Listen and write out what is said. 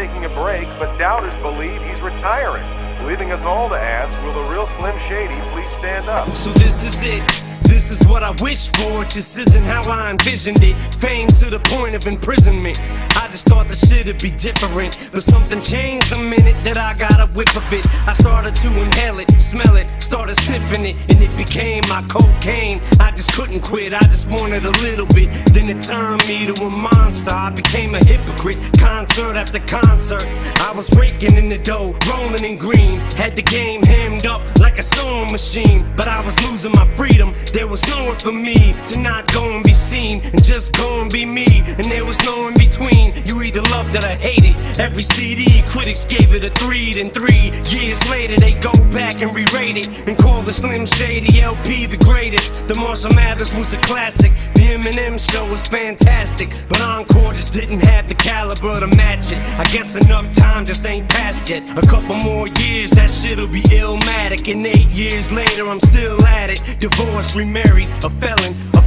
taking a break, but doubters believe he's retiring, leaving us all to ask, will the real Slim Shady please stand up? So this is it. This is what I wish for, just isn't how I envisioned it. Fame to the point of imprisonment. I just thought the shit'd be different, but something changed the minute that I got whiff of it. I started to inhale it, smell it, started sniffing it, and it became my cocaine. I just couldn't quit, I just wanted a little bit. Then it turned me to a monster. I became a hypocrite, concert after concert. I was raking in the dough, rolling in green. Had the game hemmed up like a sewing machine, but I was losing my freedom. There was nowhere for me to not go and be seen and just go and be me. And there was no in between. Either loved it or hated. Every CD, critics gave it a three. Then three years later, they go back and re-rate it and call the Slim Shady LP the greatest. The Marshall Mathers was a classic. The Eminem show was fantastic, but Encore just didn't have the caliber to match it. I guess enough time just ain't passed yet. A couple more years, that shit'll be illmatic. And eight years later, I'm still at it. Divorced, remarried, a felon, a